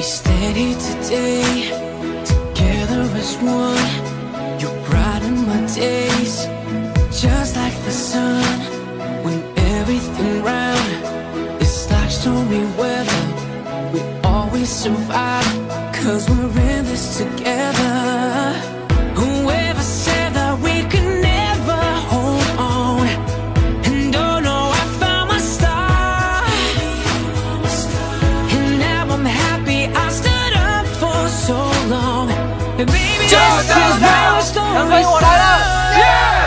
We stand here today, together as one. You're brighten my days, just like the sun. When everything round is like stormy weather, we always survive, cause we're in this together. And baby, this is story starts.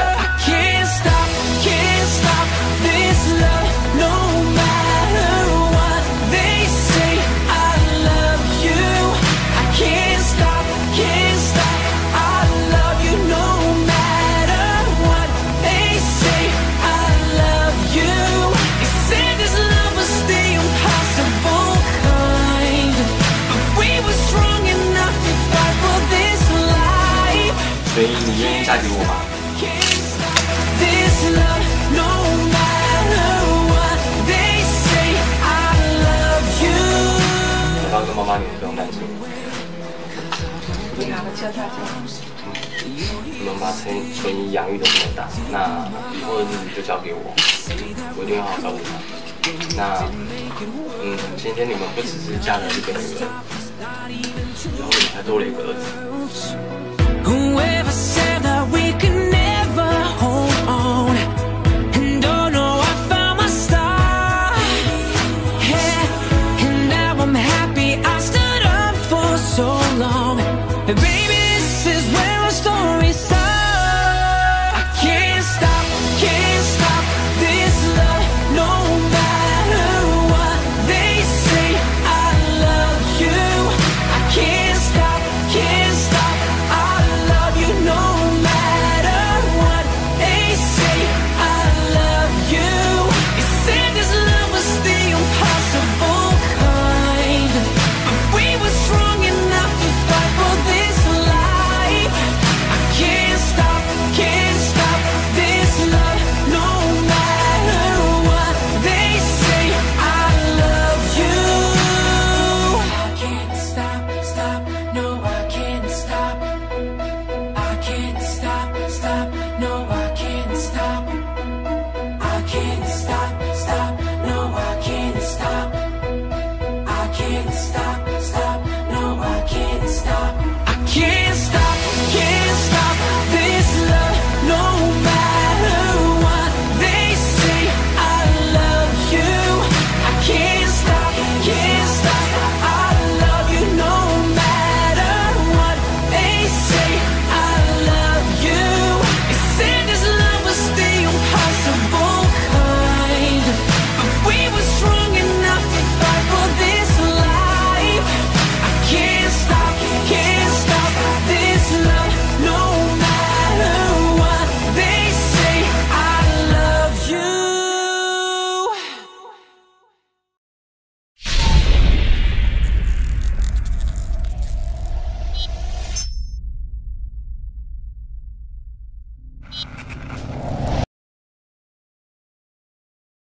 所以你愿意嫁给我吗跟妈妈你们不用担心，你拿个车票去。你们把陈纯怡养育的这么大，那以后的日子就交给我，我一定会好好照顾她。那，嗯，今天你们不只是嫁了一个女儿，以后你还多了一个儿子。